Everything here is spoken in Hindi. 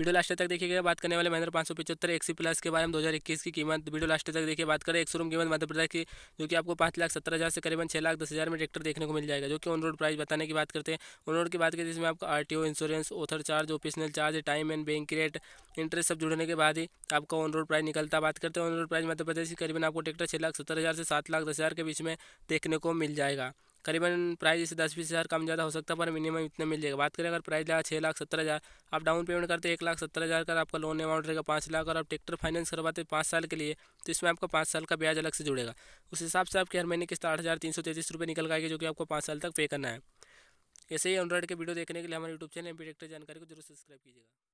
वीडियो लास्ट तक देखिएगा बात करने वाले महिंद्रा पाँच सौ पचहत्तर एक्सी प्लस के बारे में दो हज़ार इक्कीस की कीमत वीडियो लास्ट तक देखिए, बात करें एक शोरूम कीमत, मध्य प्रदेश की, जो कि आपको पाँच लाख सत्तर हज़ार से करीबन छः लाख दस हज़ार में ट्रैक्टर देखने को मिल जाएगा, जो कि ऑन रोड प्राइस बताने की बात करते हैं। ऑन रोड की बात करें, जिसमें आपका आर insurance other charge ऑफिसनल charge time and bank rate interest सब जुड़ने के बाद ही आपका ऑन रोड प्राइस निकलता बात करते हैं on road price Madhya Pradesh की करीबन आपको ट्रैक्टर छः लाख सत्तर हज़ार से सात लाख दस हज़ार के बीच में देखने को मिल जाएगा। करीबन प्राइस इसे दस बीस हज़ार कम ज़्यादा हो सकता है, पर मिनिमम इतना मिल जाएगा। बात करें अगर प्राइस लगा छः लाख सत्तर हज़ार, आप डाउन पेमेंट करते एक लाख सत्तर हज़ार का आपका लोन अमाउंट रहेगा पाँच लाख, और आप ट्रैक्टर फाइनेंस करवाते पाँच साल के लिए तो इसमें आपको पाँच साल का ब्याज अलग से जुड़ेगा। उस हिसाब से आपके हर महीने किस्त आठ हज़ार तीन सौ तैंतीस रुपये निकल आएगी, जो कि आपको पाँच साल तक पे करना है। ऐसे ही एंड्रॉइड के वीडियो देखने के लिए हमारे यूट्यूब चैनल ट्रैक्टर जानकारी को ज़रूर सब्सक्राइब कीजिएगा।